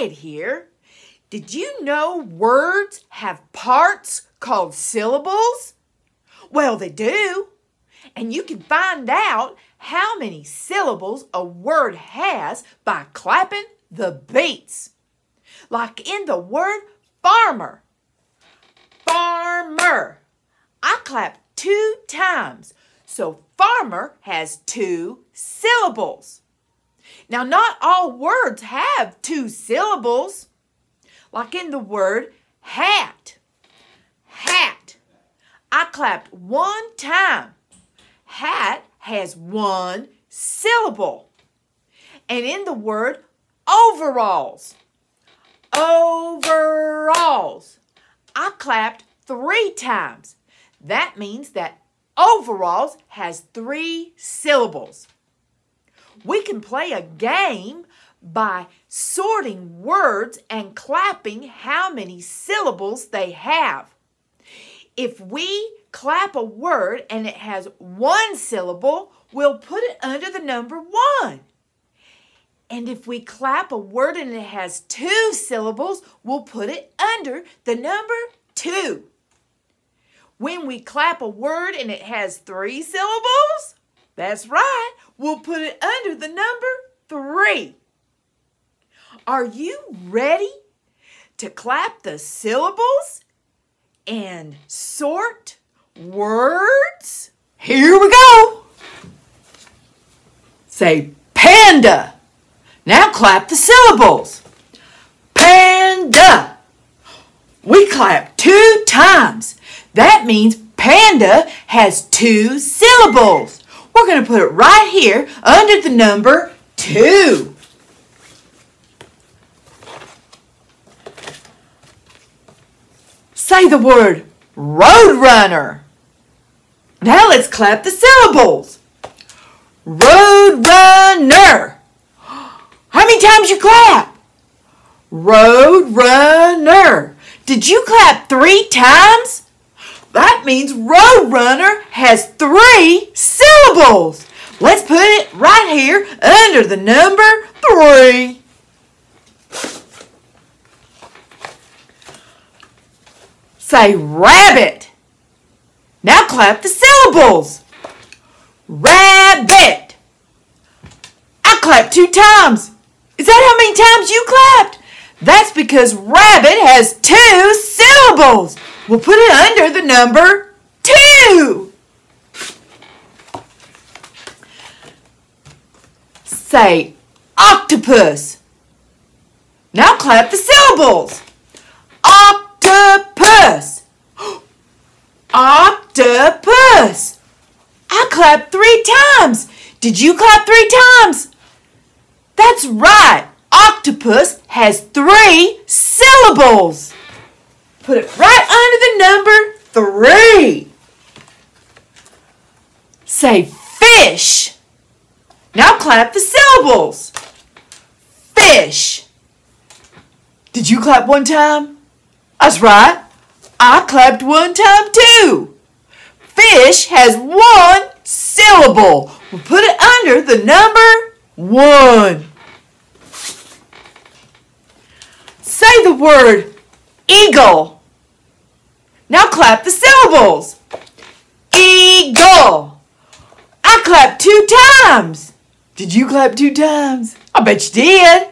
Fred here. Did you know words have parts called syllables? Well, they do. And you can find out how many syllables a word has by clapping the beats. Like in the word farmer. Farmer. I clap two times, so farmer has two syllables. Now, not all words have two syllables. Like in the word hat. Hat. I clapped one time. Hat has one syllable. And in the word overalls. Overalls. I clapped three times. That means that overalls has three syllables. We can play a game by sorting words and clapping how many syllables they have. If we clap a word and it has one syllable, we'll put it under the number one. And if we clap a word and it has two syllables, we'll put it under the number two. When we clap a word and it has three syllables, that's right, we'll put it under the number three. Are you ready to clap the syllables and sort words? Here we go. Say panda. Now clap the syllables. Panda. We clap two times. That means panda has two syllables. We're going to put it right here under the number two. Say the word roadrunner. Now let's clap the syllables. Roadrunner. How many times you clap? Roadrunner. Did you clap three times? That means Roadrunner has three syllables. Let's put it right here under the number three. Say rabbit. Now clap the syllables. Rabbit. I clapped two times. Is that how many times you clapped? That's because rabbit has two syllables. We'll put it under the number two. Say octopus. Now clap the syllables. Octopus. Octopus. I clapped three times. Did you clap three times? That's right. Octopus has three syllables. Put it right under the number three. Say fish. Now clap the syllables. Fish. Did you clap one time? That's right. I clapped one time too. Fish has one syllable. We'll put it under the number one. Say the word eagle. Now clap the syllables. Eagle. I clapped two times. Did you clap two times? I bet you did.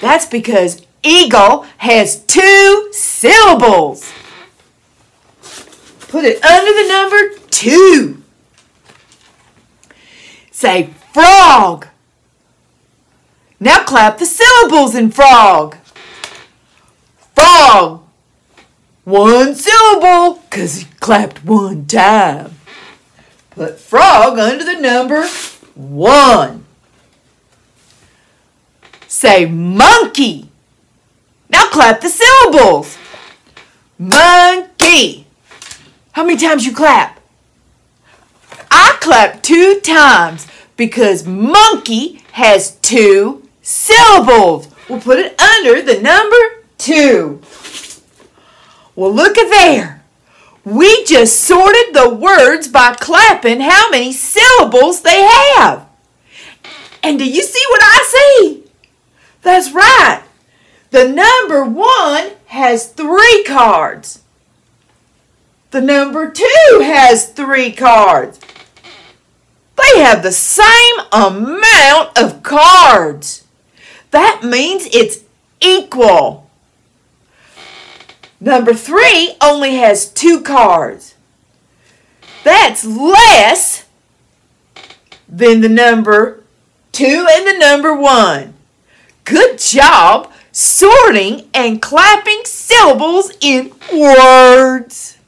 That's because eagle has two syllables. Put it under the number two. Say frog. Now clap the syllables in frog. Frog. One syllable, because he clapped one time. Put frog under the number one. Say monkey. Now clap the syllables. Monkey. How many times you clap? I clap two times because monkey has two syllables. We'll put it under the number two. Well, look at there. We just sorted the words by clapping how many syllables they have. And do you see what I see? That's right. The number one has three cards. The number two has three cards. They have the same amount of cards. That means it's equal. Number three only has two cards. That's less than the number two and the number one. Good job sorting and clapping syllables in words.